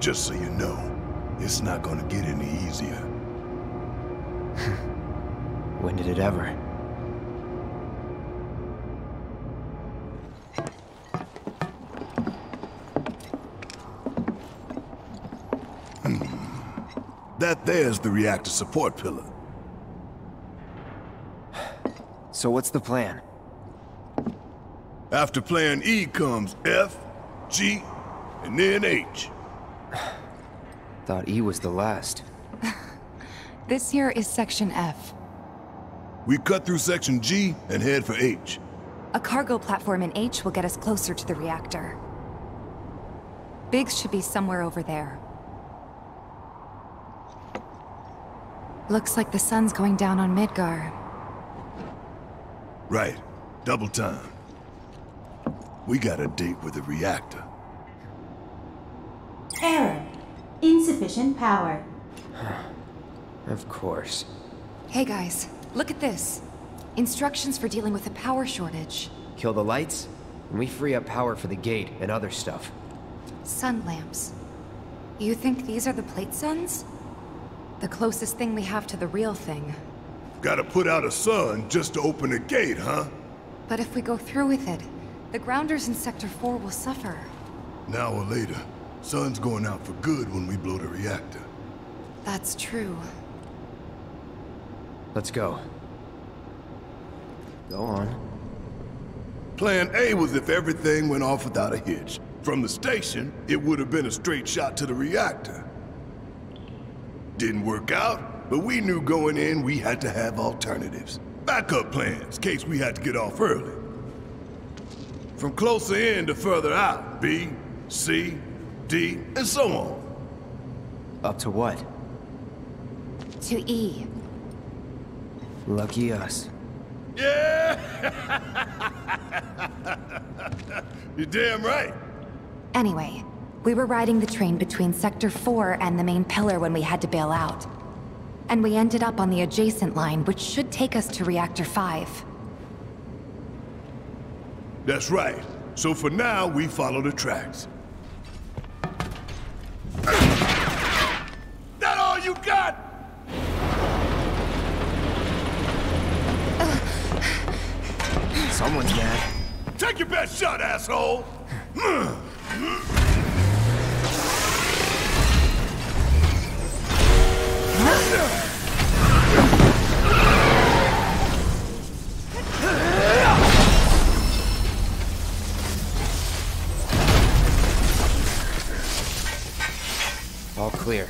Just so you know, it's not gonna get any easier. When did it ever? Hmm. That there's the reactor support pillar. So what's the plan? After plan E comes F, G, and then H. Thought E was the last. This here is Section F. We cut through section G and head for H. A cargo platform in H will get us closer to the reactor. Biggs should be somewhere over there. Looks like the sun's going down on Midgar. Right. Double time. We got a date with the reactor. Error. Insufficient power. Of course. Hey guys, look at this. Instructions for dealing with a power shortage. Kill the lights, and we free up power for the gate and other stuff. Sun lamps. You think these are the plate suns? The closest thing we have to the real thing. Gotta put out a sun just to open a gate, huh? But if we go through with it, the grounders in Sector 4 will suffer. Now or later, sun's going out for good when we blow the reactor. That's true. Let's go. Go on. Plan A was if everything went off without a hitch. From the station, it would have been a straight shot to the reactor. Didn't work out, but we knew going in we had to have alternatives. Backup plans, case we had to get off early. From closer in to further out, B, C, D, and so on. Up to what? To E. Lucky us. Yeah! You're damn right. Anyway, we were riding the train between Sector 4 and the main pillar when we had to bail out. And we ended up on the adjacent line, which should take us to Reactor 5. That's right. So for now, we follow the tracks. That all you got? Someone's mad. Take your best shot, asshole! All clear.